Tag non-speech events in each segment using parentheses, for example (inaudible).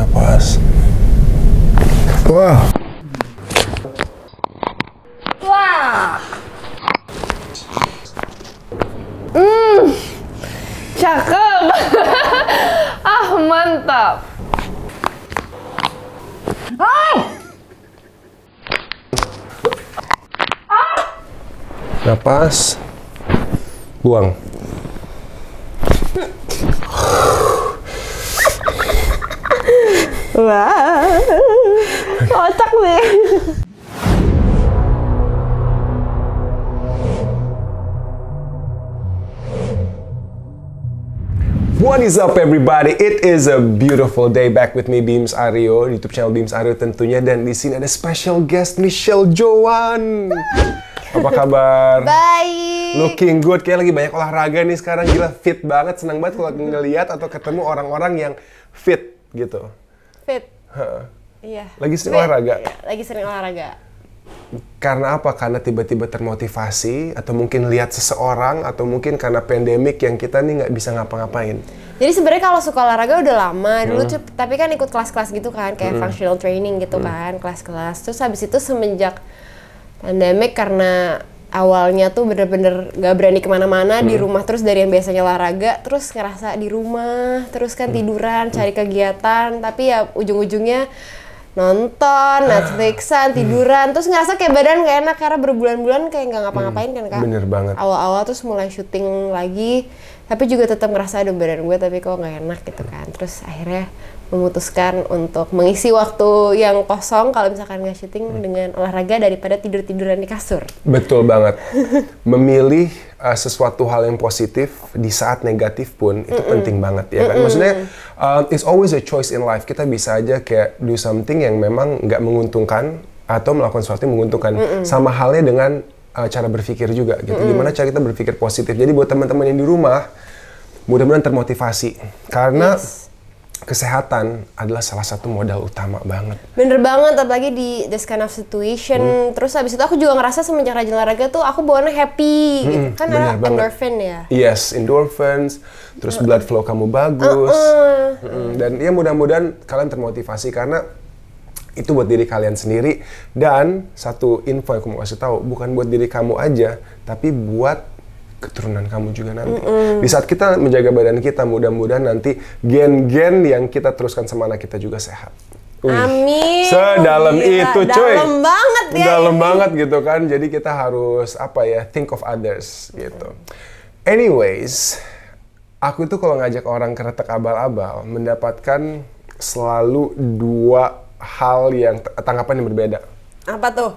Napas. Wah. Wah. Hmm. Cakep. (laughs) ah, mantap. Ah. Napas. Buang. Wah. Kocak nih. What is up everybody? It is a beautiful day back with me Beams Aryo di YouTube channel Beams Aryo tentunya dan di sini ada special guest Michelle Joan. Apa kabar? Baik. Looking good, kayak lagi banyak olahraga nih sekarang gila fit banget, senang banget kalau ngeliat atau ketemu orang-orang yang fit gitu. Iya. Lagi sering olahraga? Iya, Lagi sering olahraga. Karena apa? Karena tiba-tiba termotivasi atau mungkin lihat seseorang atau mungkin karena pandemik yang kita nih nggak bisa ngapa-ngapain. Jadi sebenarnya kalau suka olahraga udah lama dulu Hmm. tuh, tapi kan ikut kelas-kelas gitu kan, kayak functional training gitu kan, kelas-kelas. Terus habis itu semenjak pandemic karena awalnya tuh bener-bener gak berani ke mana-mana di Hmm. rumah terus dari yang biasanya olahraga terus ngerasa di rumah terus Hmm. kan tiduran cari kegiatan tapi ya ujung-ujungnya nonton Ah. Netflixan tiduran terus ngerasa kayak badan gak enak karena berbulan-bulan kayak nggak ngapa-ngapain kan kak Hmm. Bener banget. awal-awal terus mulai syuting lagi tapi juga tetap ngerasa ada badan gue tapi kok nggak enak gitu kan terus akhirnya memutuskan untuk mengisi waktu yang kosong kalau misalkan nggak syuting dengan olahraga daripada tidur tiduran di kasur Betul banget. (laughs) Memilih uh, sesuatu hal yang positif di saat negatif pun itu penting banget ya kan. Maksudnya uh, it's always a choice in life. Kita bisa aja kayak do something yang memang nggak menguntungkan atau melakukan sesuatu yang menguntungkan. Sama halnya dengan uh, cara berpikir juga gitu. Gimana cara kita berpikir positif. Jadi buat teman-teman yang di rumah mudah-mudahan termotivasi karena kesehatan adalah salah satu modal utama banget. bener banget apalagi di this kind of situation terus habis itu aku juga ngerasa semenjak rajin olahraga tuh aku bawaannya happy gitu. kan bener ada banget. endorphin ya Yes, endorphins, terus blood flow kamu bagus, Mm-mm. dan ya mudah-mudahan kalian termotivasi karena itu buat diri kalian sendiri dan satu info yang aku mau kasih tahu bukan buat diri kamu aja, tapi buat keturunan kamu juga nanti. Di saat kita menjaga badan kita, mudah-mudahan nanti gen-gen yang kita teruskan sama anak kita juga sehat. Wih, Amin. Sedalam Gila, itu, cuy. dalam banget ya Dalam ini. banget gitu kan. Jadi kita harus apa ya, think of others gitu. Anyways, aku tuh kalau ngajak orang ke retek abal-abal mendapatkan selalu dua hal yang tanggapan yang berbeda. apa tuh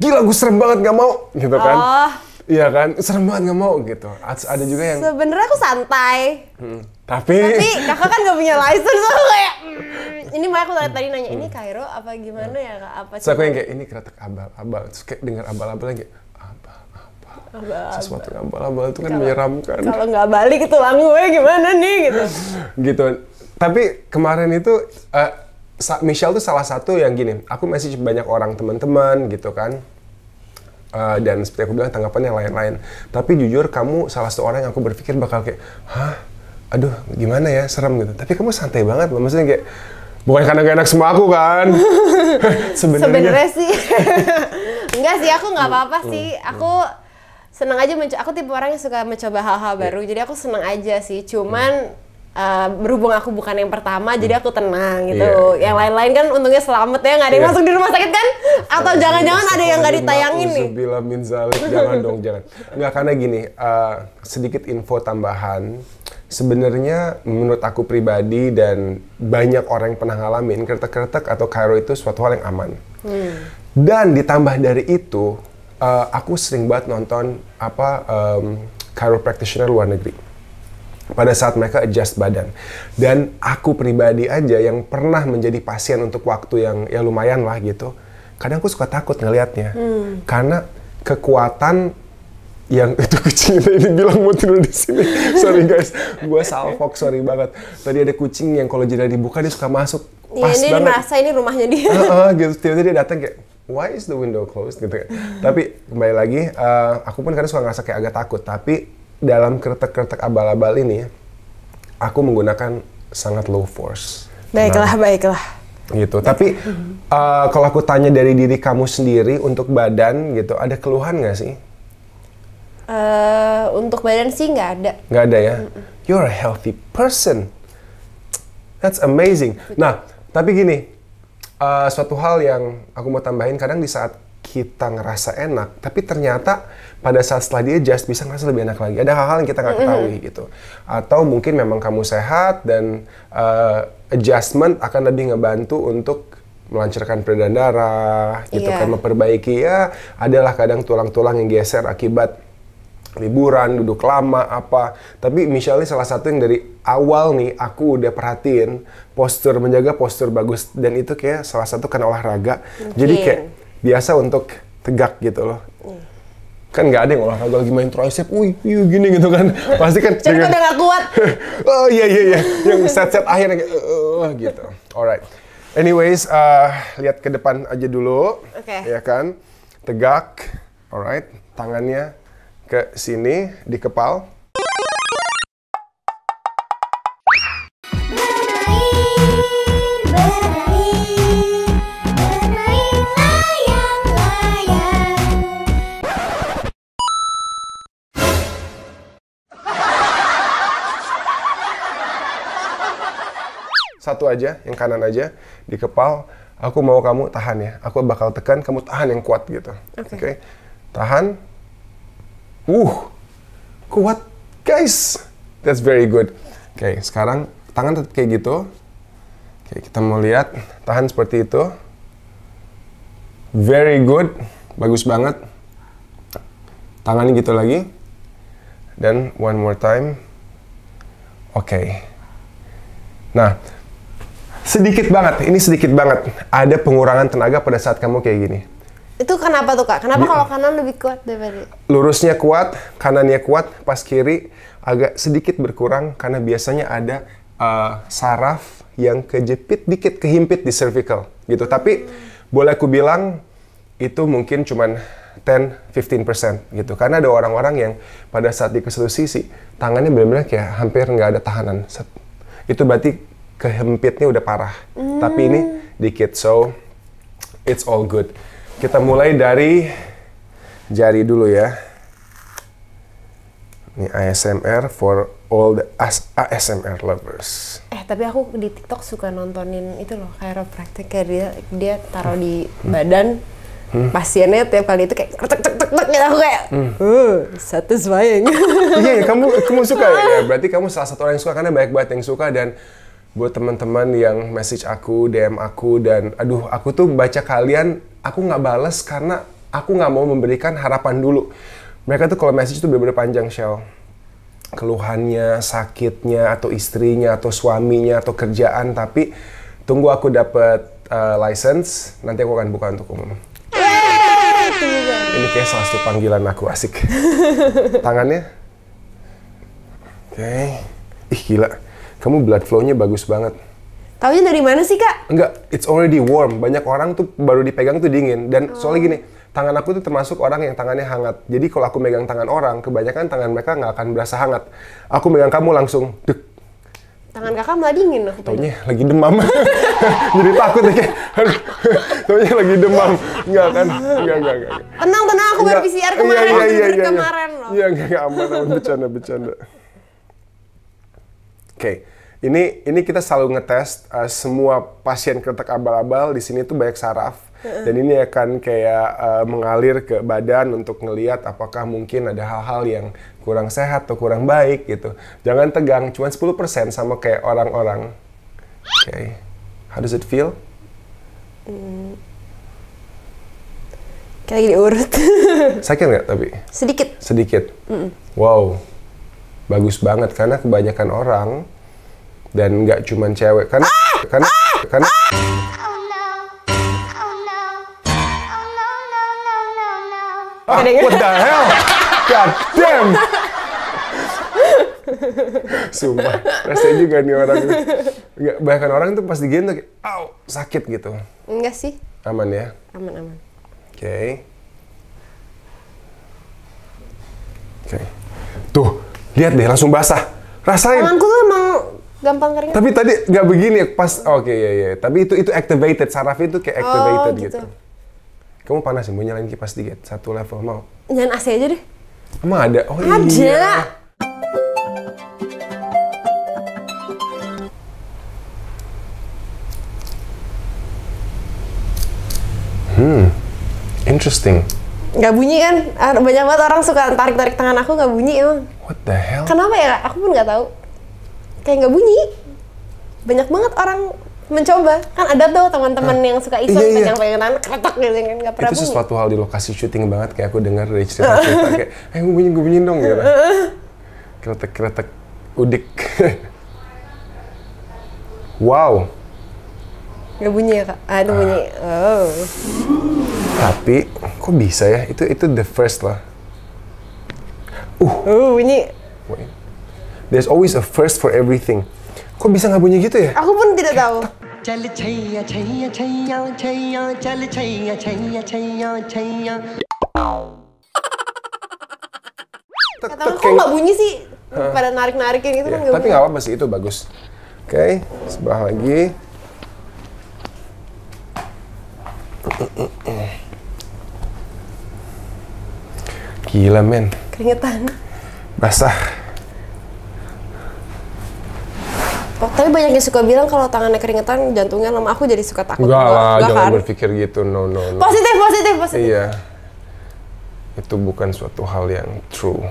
Gila, gue serem banget nggak mau, gitu kan? Oh. Iya kan, serem banget nggak mau gitu. Ada juga yang, sebenarnya aku santai "Hmm, tapi, tapi (laughs) kakak kan gak punya license aku kayak "Hmm." ini makanya aku tadi, tadi nanya ini Cairo apa gimana ya kak apa terus aku yang kayak ini keretek abal-abal, terus kayak dengar abal-abal lagi, abal-abal. Sesuatu yang abal-abal itu kan menyeramkan. kalau nggak balik itu gue gimana nih gitu (laughs) gitu. Tapi kemarin itu Sa- Michelle tuh salah satu yang gini. Aku message banyak orang teman-teman gitu kan. Eh, dan seperti aku bilang tanggapannya lain-lain. Tapi jujur kamu salah satu orang yang aku berpikir bakal kayak, hah, aduh gimana ya? Serem gitu. Tapi kamu santai banget loh. Maksudnya kayak bukan karena gak enak sama aku kan. (laughs) sebenarnya. Sih. (laughs) Enggak sih aku nggak apa-apa Hmm, sih. Aku senang aja mencoba aku tipe orang yang suka mencoba hal-hal baru. Jadi aku senang aja sih. Cuman eh, berhubung aku bukan yang pertama jadi aku tenang gitu Hmm. Iya, yang lain-lain kan untungnya selamat ya nggak ada yang Iya. masuk di rumah sakit kan atau jangan-jangan ada yang nggak ditayangin nih min zalik. Jangan dong, (laughs) jangan. Nggak, karena gini, eh, sedikit info tambahan. Sebenarnya menurut aku pribadi dan banyak orang yang pernah ngalamin, kretek-kretek atau Cairo itu suatu hal yang aman. Dan ditambah dari itu, eh, aku sering banget nonton apa um, Cairo practitioner luar negeri pada saat mereka adjust badan. Dan aku pribadi aja yang pernah menjadi pasien untuk waktu yang ya lumayan lah gitu. Kadang aku suka takut ngelihatnya. Karena kekuatan yang (laughs) itu kucing ini bilang mau tidur di sini. sorry guys, gue salfok sorry banget. Tadi ada kucing yang kalau jendela dibuka dia suka masuk. Iya, Pas dia banget. merasa ini rumahnya dia. Heeh, gitu tiba-tiba dia datang kayak why is the window closed gitu kan. Tapi kembali lagi eh, aku pun kadang suka ngerasa kayak agak takut tapi dalam kretek-kretek abal-abal ini aku menggunakan sangat low force. Baiklah, baiklah. gitu. Tapi uh, kalau aku tanya dari diri kamu sendiri untuk badan gitu, ada keluhan nggak sih? Eh, untuk badan sih nggak ada. Nggak ada ya? You're a healthy person. That's amazing. Nah, tapi gini, uh, suatu hal yang aku mau tambahin, kadang di saat kita ngerasa enak, tapi ternyata pada saat setelah dia adjust bisa ngerasa lebih enak lagi. Ada hal-hal yang kita nggak ketahui gitu. Atau mungkin memang kamu sehat dan uh, adjustment akan lebih ngebantu untuk melancarkan peredaran darah, gitu Iya. kan memperbaiki ya. Adalah kadang tulang-tulang yang geser akibat liburan, duduk lama, apa. Tapi misalnya salah satu yang dari awal nih aku udah perhatiin postur, menjaga postur bagus. Dan itu kayak salah satu kan olahraga. Jadi Mungkin. kayak biasa untuk tegak gitu loh. Kan nggak ada yang olahraga lagi main tricep, wih, wih, gini gitu kan. (laughs) Pasti kan Jadi dengan- udah nggak kuat. (laughs) oh iya iya iya, yang set-set akhir kayak "Eh, gitu. Alright. Anyways, uh, lihat ke depan aja dulu. Oke. Ya kan? Tegak. Alright. Tangannya ke sini di kepal. Satu aja, yang kanan aja di kepal. Aku mau kamu tahan ya. Aku bakal tekan, kamu tahan yang kuat gitu. Oke. Tahan. Uh, kuat, guys. That's very good. Oke, sekarang tangan tetap kayak gitu. Oke, kita mau lihat. Tahan seperti itu. Very good. Bagus banget. Tangannya gitu lagi. Dan one more time. Oke. Nah, sedikit banget, ini sedikit banget. Ada pengurangan tenaga pada saat kamu kayak gini. Itu kenapa tuh kak? Kenapa kalau kanan lebih kuat daripada? Lurusnya kuat, kanannya kuat, pas kiri agak sedikit berkurang karena biasanya ada uh, saraf yang kejepit dikit, kehimpit di cervical gitu. Tapi boleh aku bilang itu mungkin cuman 10-15% gitu. Karena ada orang-orang yang pada saat di satu sisi tangannya benar-benar kayak hampir nggak ada tahanan. Itu berarti kehempitnya udah parah. Tapi ini dikit, so it's all good. Kita mulai dari jari dulu ya. Ini ASMR for all the AS- ASMR lovers. Eh tapi aku di TikTok suka nontonin itu loh chiropractic kayak dia dia taruh di badan pasiennya tiap kali itu kayak tek tek tek tek gitu aku kayak uh satisfying. iya, ya, kamu kamu suka ya? Ya, (laughs) Berarti kamu salah satu orang yang suka karena banyak banget yang suka dan buat teman-teman yang message aku, DM aku dan aduh, aku tuh baca kalian, aku nggak bales karena aku nggak mau memberikan harapan dulu. Mereka tuh kalau message tuh bener-bener panjang, Shell. Keluhannya, sakitnya, atau istrinya, atau suaminya, atau kerjaan, tapi tunggu aku dapet uh, license, nanti aku akan buka untuk umum. Ini kayak salah satu panggilan aku asik. (laughs) Tangannya. Oke. Ih gila. Kamu blood flow-nya bagus banget. Taunya dari mana sih kak? Enggak, it's already warm. Banyak orang tuh baru dipegang tuh dingin. Dan soalnya gini, tangan aku tuh termasuk orang yang tangannya hangat. Jadi kalau aku megang tangan orang, kebanyakan tangan mereka nggak akan berasa hangat. Aku megang kamu langsung, dek, Tangan kakak malah dingin pegang. taunya lagi demam. (laughs) Jadi takut deh kayak, (laughs) taunya lagi demam. Enggak kan? Enggak, enggak, enggak. Tenang tenang aku baru. PCR Iya, kemarin, iya, iya, iya, iya. kemarin loh. Iya, enggak, enggak aman, aman. Bercanda, bercanda. Oke, ini ini kita selalu ngetes uh, semua pasien ketek abal-abal di sini tuh banyak saraf dan ini akan kayak uh, mengalir ke badan untuk ngeliat apakah mungkin ada hal-hal yang kurang sehat atau kurang baik gitu. Jangan tegang, cuma 10% sama kayak orang-orang. Oke, how does it feel? Kayak lagi diurut. Sakit nggak tapi? Sedikit. sedikit. Wow, bagus banget karena kebanyakan orang dan nggak cuman cewek karena karena no, no. ah, what the hell? God damn! Sumpah, rasanya juga nih orang nggak banyak orang tuh pas digendong kayak, au sakit gitu. Enggak sih, Aman ya? aman aman. Oke. Oke. Tuh, lihat deh langsung basah. Rasain. Tanganku tuh emang gampang keringet. Tapi tadi nggak begini pas. Oke ya ya. Tapi itu itu activated. Saraf itu kayak activated Oh, gitu. gitu. Kamu panas ya? Mau nyalain kipas dikit? Satu level mau? Jangan AC aja deh. Emang ada? Oh Ada. iya. Hmm, interesting. Nggak bunyi kan? Ah, Banyak banget orang suka tarik-tarik tangan aku nggak bunyi emang. What the hell? Kenapa ya? Aku pun nggak tahu. Kayak nggak bunyi. Banyak banget orang mencoba. Kan ada tuh teman-teman yang suka iseng Iya, iya. pegang-pegangan kretek gitu kan nggak pernah itu bunyi. sesuatu hal di lokasi syuting banget kayak aku dengar dari cerita-cerita (laughs) kayak eh gue bunyi gue bunyi dong gitu kretek-kretek udik (laughs) wow Nggak bunyi ya kak? Ah, itu bunyi. Oh. tapi kok bisa ya itu itu the first lah Uh, bunyi. Wait. there's always a first for everything kok bisa nggak bunyi gitu ya Aku pun tidak tahu. चल छैया छैया छैया छैया चल छैया छैया छैया Chaiyya Tek, Kata tek, kok kayak- nggak bunyi sih? Pada narik-narikin gitu Ya, kan nggak tapi bunyi. nggak apa-apa sih itu bagus oke sebelah lagi Gila men Keringetan. basah Oh, tapi banyak yang suka bilang kalau tangannya keringetan, jantungnya lemah. Aku jadi suka takut. Enggak lah, jangan kan? berpikir gitu. No, no, no. Positif, positif, positif. Iya. Itu bukan suatu hal yang true.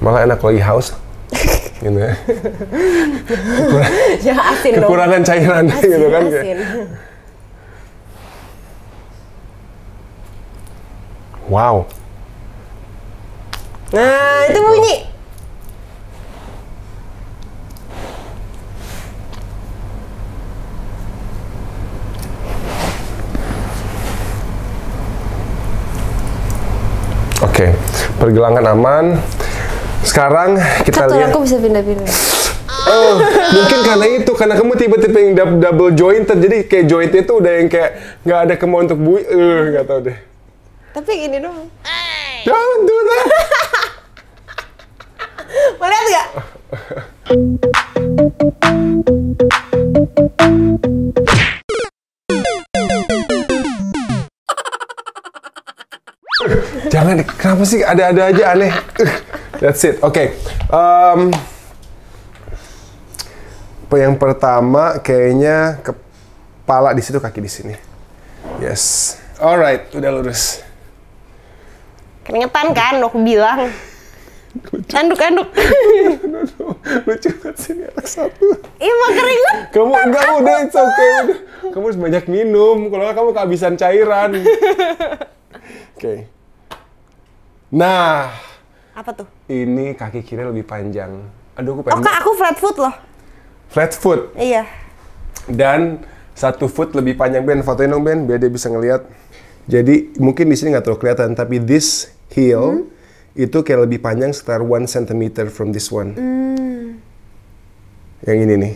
Malah enak lagi haus. (laughs) gitu ya. (laughs) Ya asin dong. Kekurangan cairan Asin, gitu kan. kayak- asin. Wow. Nah, itu bunyi. Oke. Pergelangan aman. Sekarang kita Satu lihat. aku bisa pindah-pindah. Oh, mungkin karena itu, karena kamu tiba-tiba yang double jointed, jadi kayak jointnya itu udah yang kayak nggak ada kemauan untuk bui, eh nggak tahu deh. Tapi ini doang. Don't do that. (laughs) Mau lihat nggak? Jangan, kenapa sih ada-ada aja aneh? That's it. Oke. em, apa yang pertama kayaknya kepala di situ, kaki di sini. Yes. Alright, udah lurus. Keringetan kan, aku bilang. Anduk, anduk. (laughs) Lucu banget sih ini anak satu. Iya, mau keringet. Kamu enggak udah, it's okay. Udah. Kamu harus banyak minum, kalau kamu kehabisan cairan. (laughs) Oke. Nah, Apa tuh? Ini kaki kiri lebih panjang. Aduh, aku Oh, pengen kak, aku flat foot loh. flat foot. Iya. dan satu foot lebih panjang Ben fotoin dong Ben biar dia bisa ngelihat jadi mungkin di sini nggak terlalu kelihatan tapi this heel itu kayak lebih panjang sekitar 1 cm from this one yang ini nih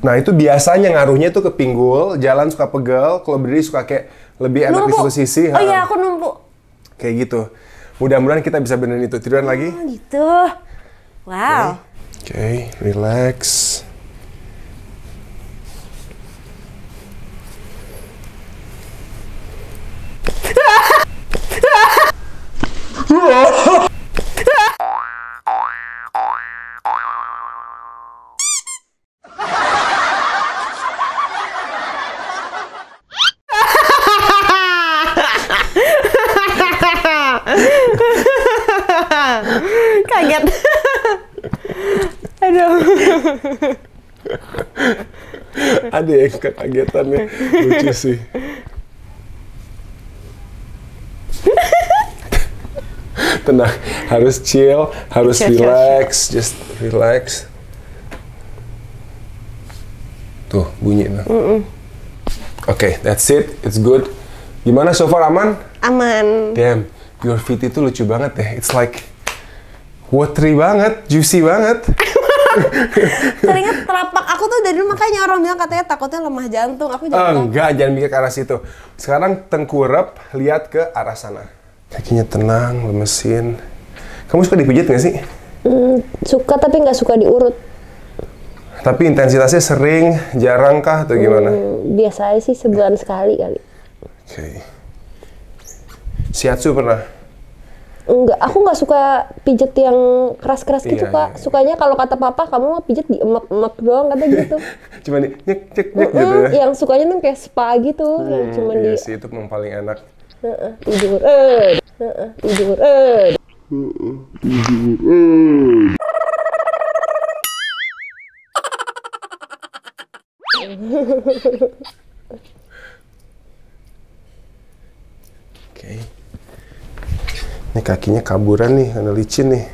nah itu biasanya ngaruhnya tuh ke pinggul jalan suka pegel kalau berdiri suka kayak lebih enak di satu sisi Oh iya, aku numpuk. kayak gitu mudah-mudahan kita bisa benerin itu tiduran lagi Oh gitu. Wow. oke relax Kaget. (laughs) ada yang kekagetannya lucu sih. Tenang harus chill harus Chill, chill, relax just relax. Tuh bunyi tuh. Oke that's it. It's good. Gimana so far aman? Aman. damn your feet itu lucu banget deh it's like watery banget juicy banget. (laughs) Teringat telapak aku tuh dari dulu makanya orang bilang katanya takutnya lemah jantung. Aku takut. Enggak, jangan mikir ke arah situ. Sekarang tengkurap, lihat ke arah sana. Kakinya tenang, lemesin. Kamu suka dipijit nggak sih? Hmm, suka tapi nggak suka diurut. Tapi intensitasnya sering, jarang kah atau gimana? Hmm, biasa aja sih sebulan sekali kali. Oke. Shiatsu pernah? Enggak, aku nggak suka pijet yang keras-keras gitu Iya, kak. iya. Sukanya kalau kata papa kamu mah pijet di emak-emak doang kata gitu. (laughs) Cuma di nyek nyek nyek gitu Mm, ya? yang sukanya tuh kayak spa gitu, yang Hmm, cuma iya di sih, itu memang paling enak. Heeh, tidur, eh, heeh, tidur, eh. Oke. Ini kakinya kaburan nih, karena licin nih.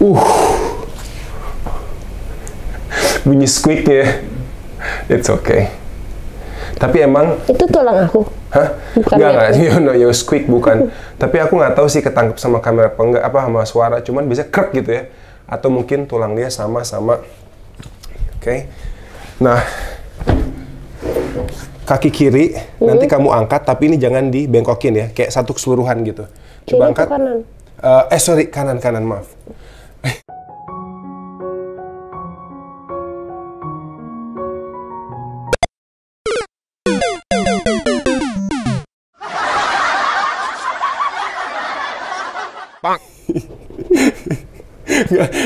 Uh. Bunyi squeaknya. It's okay. Tapi emang Itu tulang aku. Hah? Bukan Enggak, enggak. You (laughs) know, you squeak bukan. Tapi aku nggak tahu sih ketangkep sama kamera apa enggak, apa sama suara. Cuman bisa krek gitu ya. Atau mungkin tulang dia sama-sama. Oke. Nah, kaki kiri nanti Hmm. kamu angkat, tapi ini jangan dibengkokin ya. Kayak satu keseluruhan gitu. Kiri Coba atau angkat. kanan? Eh, eh sorry, kanan-kanan maaf.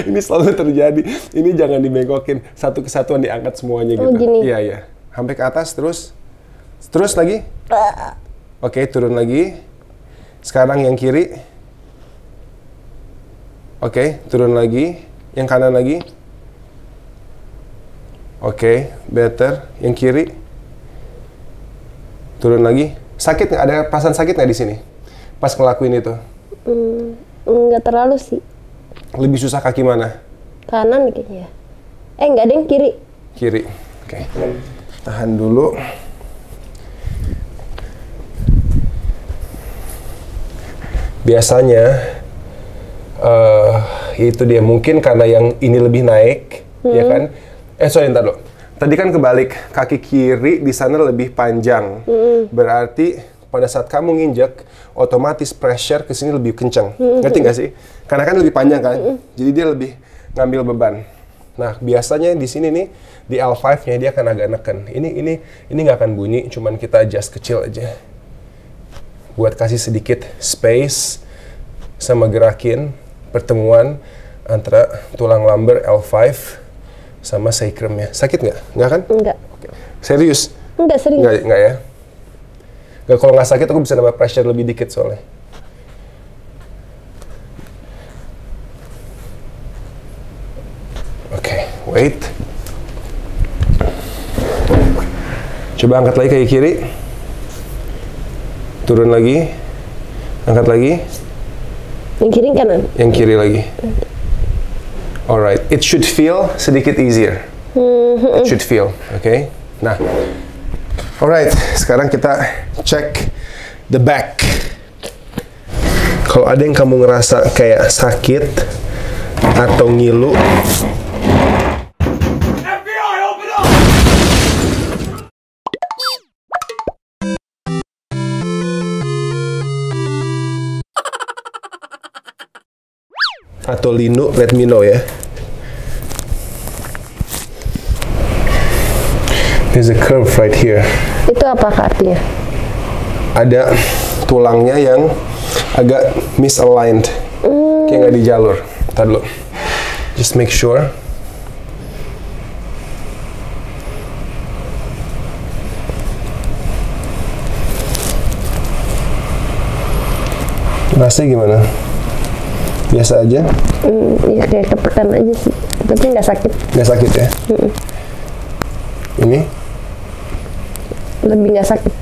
Ini selalu terjadi. Ini jangan dibengkokin. Satu kesatuan diangkat semuanya Oh, gitu. gini. Iya, iya. Sampai ke atas terus. Terus lagi. Oke, turun lagi. Sekarang yang kiri. Oke, turun lagi. Yang kanan lagi. Oke, better. Yang kiri. Turun lagi. Sakit nggak? Ada perasaan sakit nggak di sini? Pas ngelakuin itu. Hmm, nggak terlalu sih. Lebih susah kaki mana? Kanan kayaknya. Eh nggak ada yang kiri. Kiri. Oke. Tahan dulu. Biasanya eh itu dia mungkin karena yang ini lebih naik, ya kan? Eh sorry ntar dulu. Tadi kan kebalik, kaki kiri di sana lebih panjang. Berarti pada saat kamu nginjek, otomatis pressure ke sini lebih kencang. Ngerti nggak sih? Karena kan lebih panjang kan, jadi dia lebih ngambil beban. Nah, biasanya di sini nih di L5-nya dia akan agak neken. Ini ini ini nggak akan bunyi, cuman kita adjust kecil aja. Buat kasih sedikit space sama gerakin pertemuan antara tulang lumbar L5 sama sacrumnya. Sakit nggak? Nggak kan? Enggak. Serius? Nggak, nggak ya? Nggak, kalau nggak sakit aku bisa nambah pressure lebih dikit soalnya. Oke, wait. Coba angkat lagi kaki kiri. Turun lagi. Angkat lagi. Yang kiri kanan. Yang kiri lagi. Alright, it should feel sedikit easier. It should feel, oke? Nah, alright, sekarang kita cek the back. Kalau ada yang kamu ngerasa kayak sakit atau ngilu, atau linu, let me know ya. There's a curve right here. Itu apa artinya? Ada tulangnya yang agak misaligned, kayak nggak di jalur. Ntar dulu. Just make sure. Rasanya gimana? Biasa aja? Hmm, iya kayak ketekan aja sih. Tapi nggak sakit. Nggak sakit ya? Ini Lebih nggak sakit.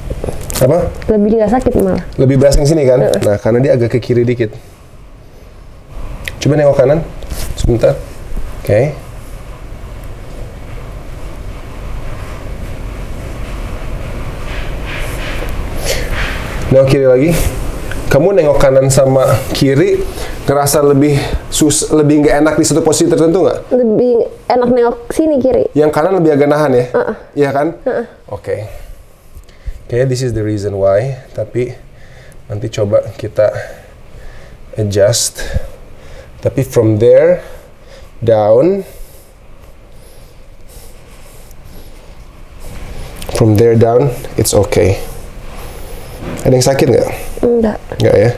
apa? Lebih nggak sakit malah. Lebih beras yang sini kan? Nah, karena dia agak ke kiri dikit. Coba nengok kanan. Sebentar. Oke. Nengok kiri lagi. Kamu nengok kanan sama kiri, ngerasa lebih sus lebih nggak enak di satu posisi tertentu nggak? Lebih enak nengok sini kiri. Yang kanan lebih agak nahan ya? Iya kan? Oke. Kayaknya this is the reason why, tapi nanti coba kita adjust. Tapi from there down, from there down, it's okay. Ada yang sakit nggak? Enggak. Nggak ya?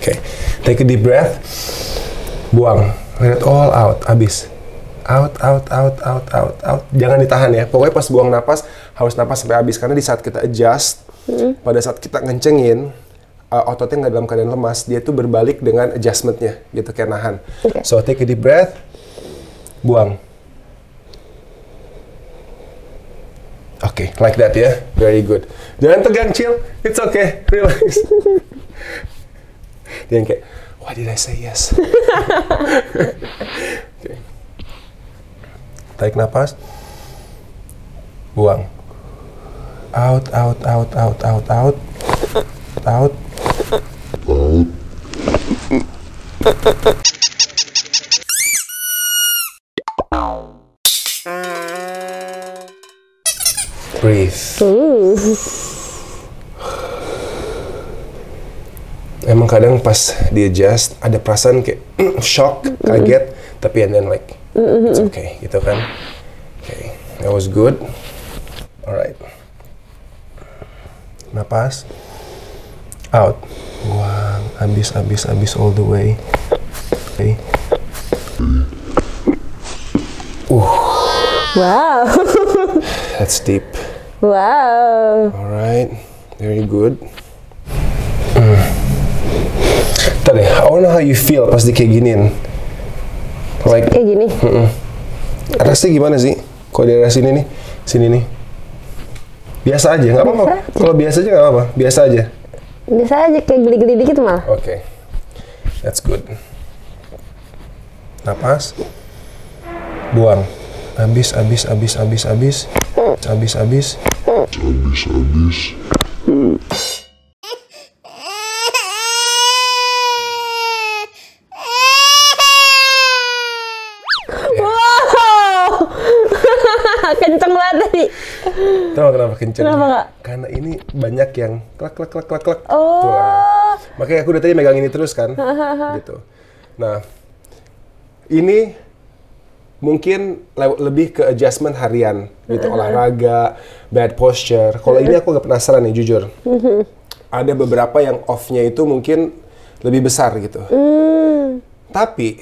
Oke, take a deep breath. Buang, let it all out, abis. Out, out, out, out, out, out. Jangan ditahan ya. Pokoknya pas buang napas, harus napas sampai habis. Karena di saat kita adjust, pada saat kita ngencengin, uh, ototnya nggak dalam keadaan lemas, dia tuh berbalik dengan adjustmentnya, gitu kayak nahan. Oke. So take a deep breath, buang. Oke, like that ya. Very good. Jangan tegang, chill. It's okay. (laughs) Relax. Dia yang kayak, why did I say yes? (laughs) Oke. Tarik napas. Buang. Out, out, out, out, out, out. Out. Breathe. Emang kadang pas di adjust ada perasaan kayak (clears throat) shock, kaget, tapi and then like it's okay gitu kan. Okay, that was good. Alright. Napas. Out. Buang. Abis, abis, abis all the way. Okay. Wow. (laughs) That's deep. wow. Alright, very good. Hmm. Tadi, I wanna know how you feel pas di kayak giniin. Like, Kayak gini. rasanya gimana sih? Kalau di daerah sini nih, sini nih. Biasa aja, nggak apa-apa. Kalau biasa aja nggak apa-apa, biasa aja. Biasa aja kayak geli-geli dikit malah. Oke, that's good. Napas, buang. Abis, abis, abis, abis, abis, abis, abis. Wow. Kenceng banget tadi. Tahu kenapa kenceng? Kenapa nggak? Karena ini banyak yang klak klak klak klak klak. Oh. Tulangnya. Makanya aku udah tadi megang ini terus kan, (laughs) gitu. Nah, ini mungkin le- lebih ke adjustment harian, gitu olahraga, bad posture. Kalau ini aku agak penasaran nih jujur. Ada beberapa yang off-nya itu mungkin lebih besar gitu. Tapi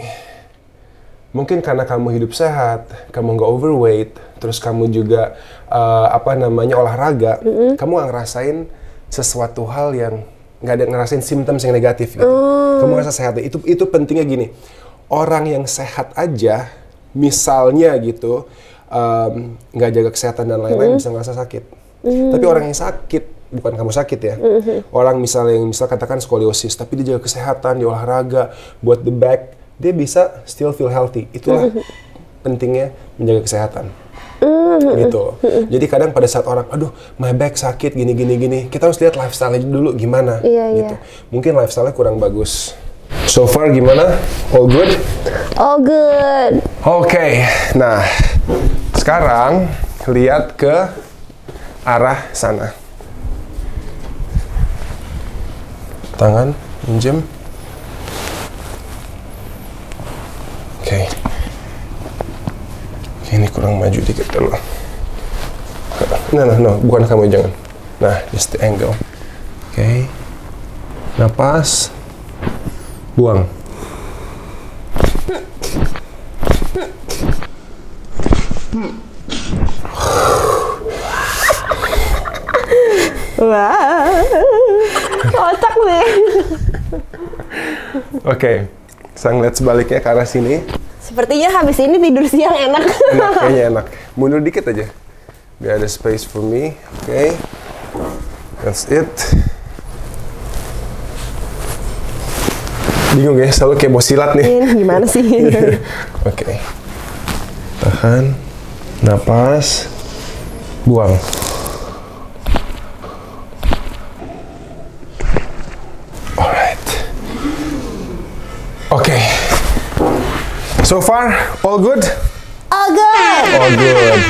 mungkin karena kamu hidup sehat, kamu nggak overweight, terus kamu juga eh, apa namanya olahraga, kamu nggak ngerasain sesuatu hal yang nggak ada ngerasain symptoms yang negatif gitu. Kamu ngerasa sehat. Itu itu pentingnya gini. Orang yang sehat aja, misalnya gitu, nggak jaga kesehatan dan lain-lain bisa ngerasa sakit. Tapi orang yang sakit bukan kamu sakit ya. Orang misalnya yang misal katakan skoliosis, tapi dia jaga kesehatan, dia olahraga, buat the back, dia bisa still feel healthy. Itulah (laughs) pentingnya menjaga kesehatan. Gitu. loh. Jadi kadang pada saat orang, aduh, my back sakit gini gini gini, kita harus lihat lifestyle dulu gimana. Iya, iya. gitu. Mungkin lifestyle kurang bagus. So far gimana? All good? Oh good. Oke, nah sekarang lihat ke arah sana. Tangan, minjem. Oke. Oke, ini kurang maju dikit dulu. No, no, no, bukan kamu jangan. Nah, just the angle. Oke. Napas. Buang. Wah. Kocak nih. Oke. Sang lihat sebaliknya ke arah sini. Sepertinya habis ini tidur siang enak. Enak, (laughs) kayaknya enak. Mundur dikit aja. Biar ada space for me. Oke. That's it. Bingung ya, selalu kayak mau silat nih. Ini gimana sih? (laughs) Oke. Tahan. Napas. Buang. Alright. Oke. So far, all good? Oh good. All good.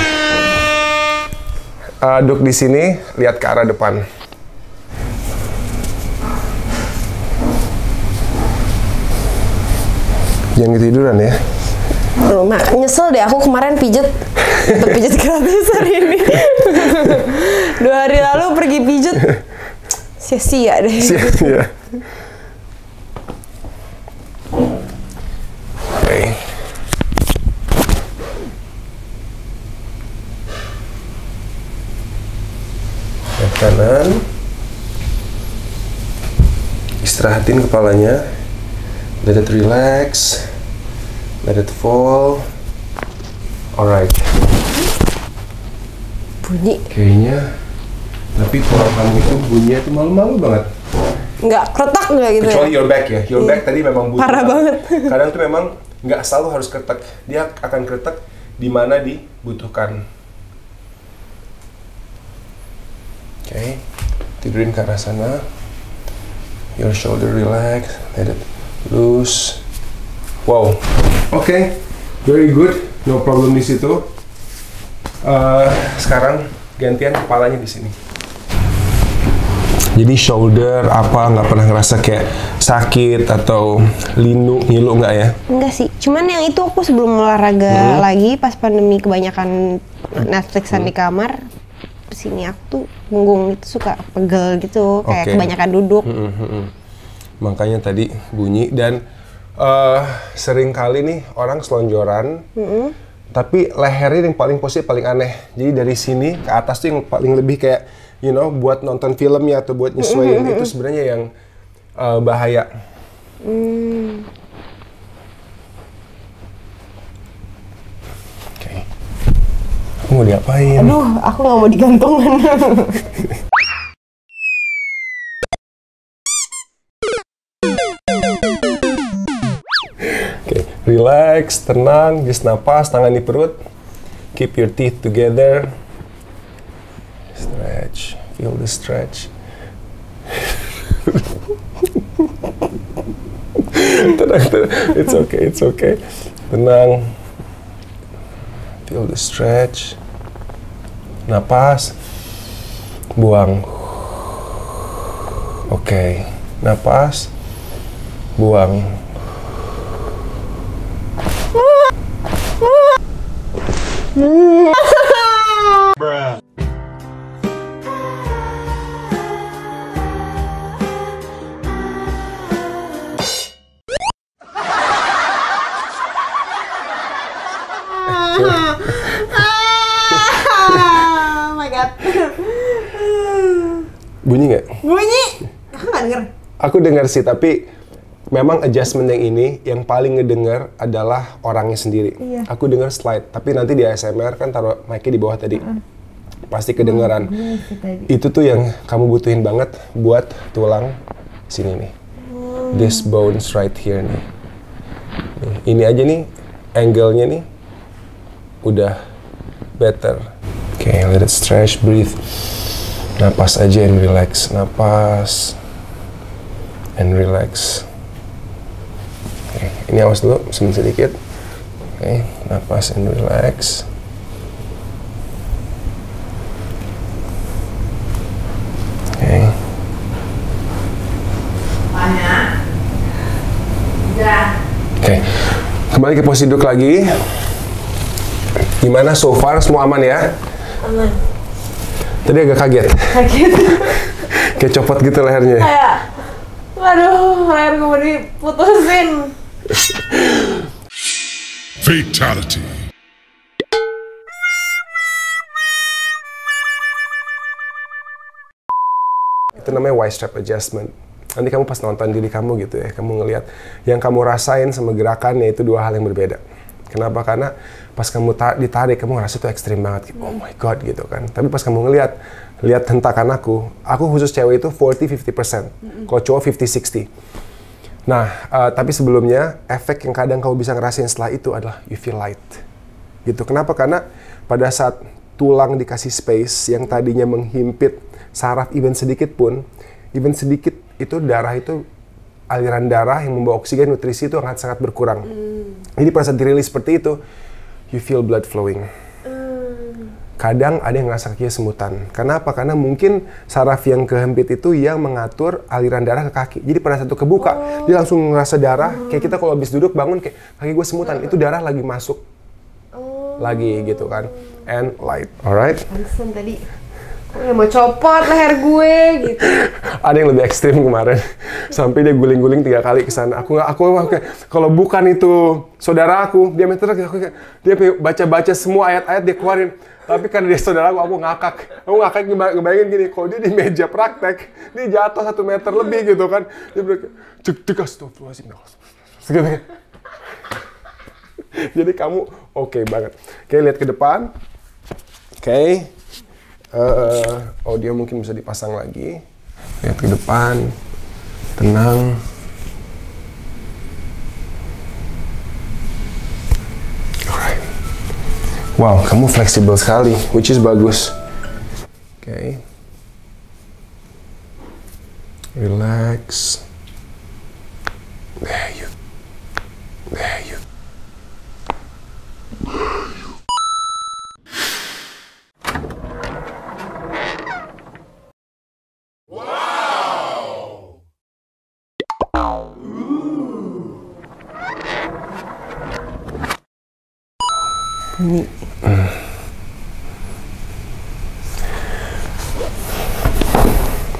Uh, duduk di sini, lihat ke arah depan. Jangan ketiduran ya. Aduh, Mak, nyesel deh aku kemarin pijet Dapat pijet gratis hari ini (laughs) Dua hari lalu pergi pijet (laughs) Sia-sia deh Iya. Oke. Yang kanan. Istirahatin kepalanya. Let it relax. Let it fall. Alright. Bunyi Kayaknya tapi tulang kamu itu bunyinya tuh malu-malu banget. Nggak kretak nggak gitu Kecuali ya? your back ya. Your back tadi memang butuh. Parah banget. Kadang tuh memang nggak selalu harus kretek. Dia akan kretek di mana dibutuhkan. Oke. Tidurin ke arah sana. Your shoulder relax. Let it loose. Wow. Oke. Very good. No problem di situ. Eh, sekarang gantian kepalanya di sini. Jadi shoulder apa nggak pernah ngerasa kayak sakit atau linu ngilu nggak ya? Enggak sih, cuman yang itu aku sebelum olahraga lagi pas pandemi kebanyakan Netflixan di kamar sini aku tuh punggung itu suka pegel gitu kayak Oke. kebanyakan duduk Mm, mm, mm. Makanya tadi bunyi dan eh sering kali nih orang selonjoran, tapi lehernya yang paling posisi paling aneh. Jadi dari sini ke atas tuh yang paling lebih kayak you know buat nonton filmnya atau buat nyesuaiin itu sebenarnya yang eh, bahaya. Oke. Aku mau diapain? aduh aku nggak mau digantungan Oke, relax, tenang, just napas, tangan di perut. Keep your teeth together. Stretch, feel the stretch. (laughs) tenang, tenang. It's okay, it's okay. Tenang. Feel the stretch. Napas. Buang. Oke, napas. Buang. oh Aku dengar sih, tapi memang adjustment yang ini yang paling ngedenger adalah orangnya sendiri. Iya. Aku dengar slide, tapi nanti di ASMR kan taruh mic-nya di bawah tadi. Pasti kedengeran. Itu tuh yang kamu butuhin banget buat tulang sini nih. This bones right here nih. Nih, Ini aja nih, angle-nya nih udah better. Oke, let it stretch, breathe. Napas aja and relax. Napas and relax. Oke, ini awas dulu, semen sedikit. Oke, napas and relax. Oke. Oke, kembali ke posisi duduk lagi. Gimana so far semua aman ya? aman Tadi agak kaget, sakit (laughs) kayak copot gitu lehernya. kayak aduh leher gue mau diputusin Fatality. Itu namanya Y strap adjustment. Nanti kamu pas nonton diri kamu gitu ya, kamu ngelihat yang kamu rasain sama gerakannya itu dua hal yang berbeda. Kenapa? Karena pas kamu ta- ditarik, kamu ngerasa itu ekstrim banget. Oh my god gitu kan. Tapi pas kamu ngelihat, lihat hentakan aku, aku khusus cewek itu 40-50%. Kalau cowok 50-60. Nah, eh, tapi sebelumnya efek yang kadang kamu bisa ngerasain setelah itu adalah you feel light. Gitu. Kenapa? Karena pada saat tulang dikasih space yang tadinya menghimpit saraf even sedikit pun, even sedikit itu darah itu aliran darah yang membawa oksigen nutrisi itu akan sangat berkurang. Jadi pada saat dirilis seperti itu, you feel blood flowing. Kadang ada yang ngerasa kakinya semutan. Kenapa? Karena mungkin saraf yang kehempit itu yang mengatur aliran darah ke kaki. Jadi pada satu kebuka, dia langsung ngerasa darah. Kayak kita kalau habis duduk bangun kayak kaki gue semutan, itu darah lagi masuk lagi gitu kan. And light, alright. Tadi mau copot leher gue gitu. (laughs) ada yang lebih ekstrim kemarin. Sampai dia guling-guling tiga kali ke sana. Aku aku aku kalau bukan itu saudara aku dia meter aku dia baca-baca semua ayat-ayat dia keluarin. Tapi karena dia saudara aku aku ngakak. Aku ngakak ngeba- ngebayangin gini kalau dia di meja praktek dia jatuh satu meter lebih gitu kan. Dia kayak, cek cek astagfirullahaladzim. Gitu kan. (laughs) jadi kamu oke banget. Oke lihat ke depan. Oke Eh, audio mungkin bisa dipasang lagi. Lihat ke depan, tenang. Alright. Wow, kamu fleksibel sekali, which is bagus. Oke. Relax. There you. There you.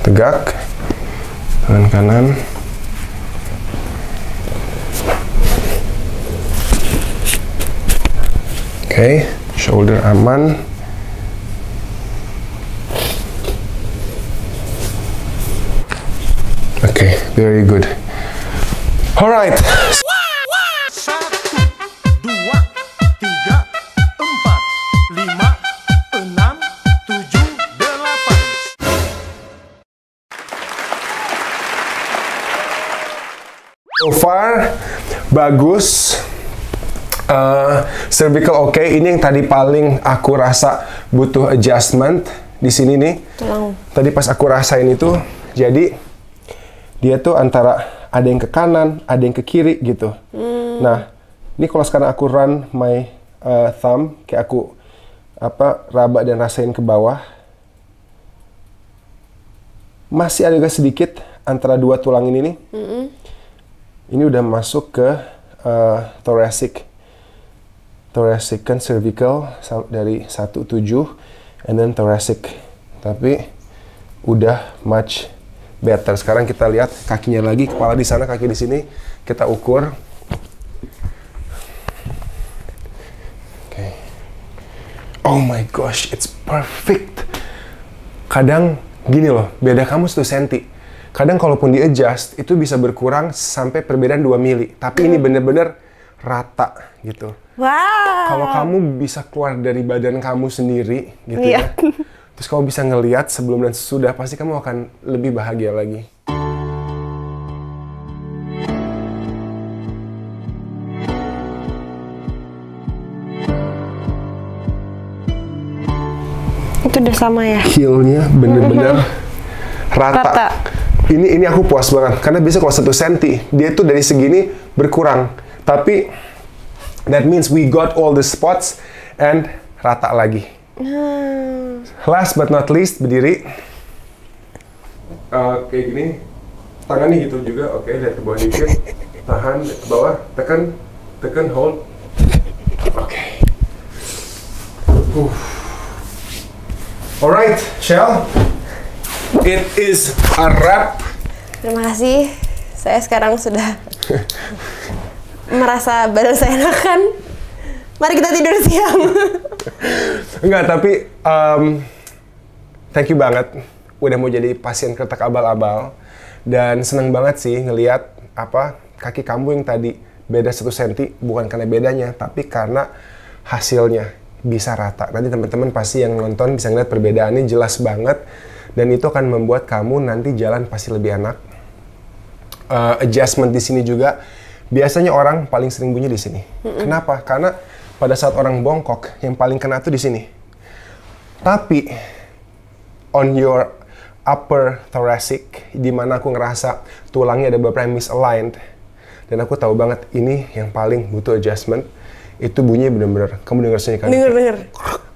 Tegak. Tangan kanan. Oke, shoulder aman. Oke, very good. Alright, bagus. Uh, cervical oke. Ini yang tadi paling aku rasa butuh adjustment di sini nih. Tulang. Tadi pas aku rasain itu, jadi dia tuh antara ada yang ke kanan, ada yang ke kiri gitu. Nah, ini kalau sekarang aku run my uh, thumb, kayak aku apa raba dan rasain ke bawah, masih ada agak sedikit antara dua tulang ini nih. Ini udah masuk ke uh, thoracic. Thoracic kan cervical dari 17 and then thoracic. Tapi udah much better. Sekarang kita lihat kakinya lagi, kepala di sana, kaki di sini. Kita ukur. Oke. Oh my gosh, it's perfect. Kadang gini loh, beda kamu 1 senti. Kadang kalaupun di adjust itu bisa berkurang sampai perbedaan 2 mili. Tapi ini bener-bener rata gitu. Wow. Kalau kamu bisa keluar dari badan kamu sendiri gitu Iya. ya. Terus kamu bisa ngeliat sebelum dan sesudah pasti kamu akan lebih bahagia lagi. Itu udah sama ya. Heel-nya bener-bener (laughs) rata. Rata. Ini ini aku puas banget karena biasa kalau satu senti dia tuh dari segini berkurang. Tapi that means we got all the spots and rata lagi. Last but not least berdiri. Eh, kayak gini. Tangannya gitu juga. Oke, lihat ke bawah dikit. Tahan ke bawah, tekan, tekan, hold. Oke. Uh. Alright, Shell. It is a wrap. Terima kasih. Saya sekarang sudah merasa badan saya enakan. Mari kita tidur siang. (laughs) Enggak, tapi um, thank you banget udah mau jadi pasien kertak abal-abal dan seneng banget sih ngelihat apa kaki kamu yang tadi beda satu senti bukan karena bedanya tapi karena hasilnya bisa rata. Nanti teman-teman pasti yang nonton bisa ngeliat perbedaannya jelas banget dan itu akan membuat kamu nanti jalan pasti lebih enak. Uh, adjustment di sini juga biasanya orang paling sering bunyi di sini. Kenapa? Karena pada saat orang bongkok yang paling kena tuh di sini. Tapi on your upper thoracic di mana aku ngerasa tulangnya ada beberapa yang misaligned dan aku tahu banget ini yang paling butuh adjustment itu bunyinya bener-bener kamu denger sini kan Denger denger.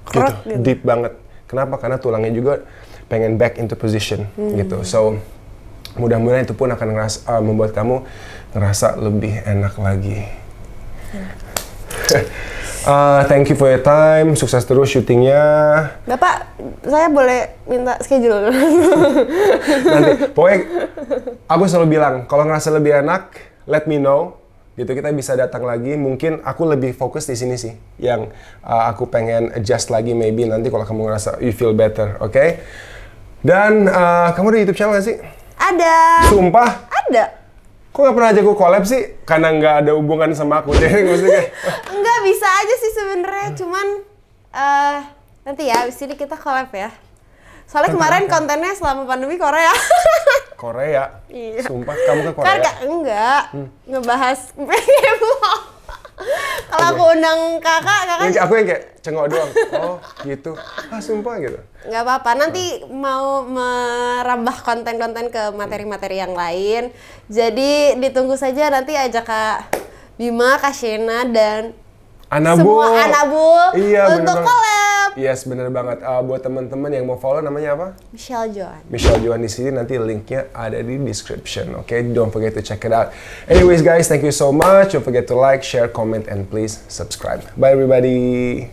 krek gitu, gitu. deep banget. Kenapa? Karena tulangnya juga pengen back into position Hmm. gitu. So mudah-mudahan itu pun akan ngeras- uh, membuat kamu ngerasa lebih enak lagi. (laughs) Uh, thank you for your time, sukses terus syutingnya. Bapak, saya boleh minta schedule? (laughs) Nanti, pokoknya aku selalu bilang, kalau ngerasa lebih enak, let me know. Gitu kita bisa datang lagi. Mungkin aku lebih fokus di sini sih, yang uh, aku pengen adjust lagi maybe nanti kalau kamu ngerasa you feel better, oke? Dan uh, kamu ada YouTube channel gak sih? Ada. Sumpah, Ada. kok nggak pernah ajak aku collab sih? Karena nggak ada hubungan sama aku. (laughs) Jadi maksudnya Enggak bisa aja sih sebenarnya, cuman eh nanti ya abis ini kita collab ya. Soalnya kemarin kontennya selama pandemi Korea. (laughs) Korea. Iya. Sumpah, kamu ke kan Korea. enggak, enggak ngebahas (laughs) Kalau aku undang kakak, kakak Yang, aku yang kayak cengok doang. Oh, gitu. Ah, sumpah gitu. nggak apa-apa. Nanti mau merambah konten-konten ke materi-materi yang lain. Jadi ditunggu saja nanti ajak Kak Bima, Kak Shena, dan Anabu. semua Anabul Iya, untuk banget. Yes, bener banget. Uh, buat teman-teman yang mau follow namanya apa? Michelle Joan. Michelle Johan di sini nanti linknya ada di description. Oke, don't forget to check it out. Anyways, guys, thank you so much. Don't forget to like, share, comment, and please subscribe. Bye, everybody.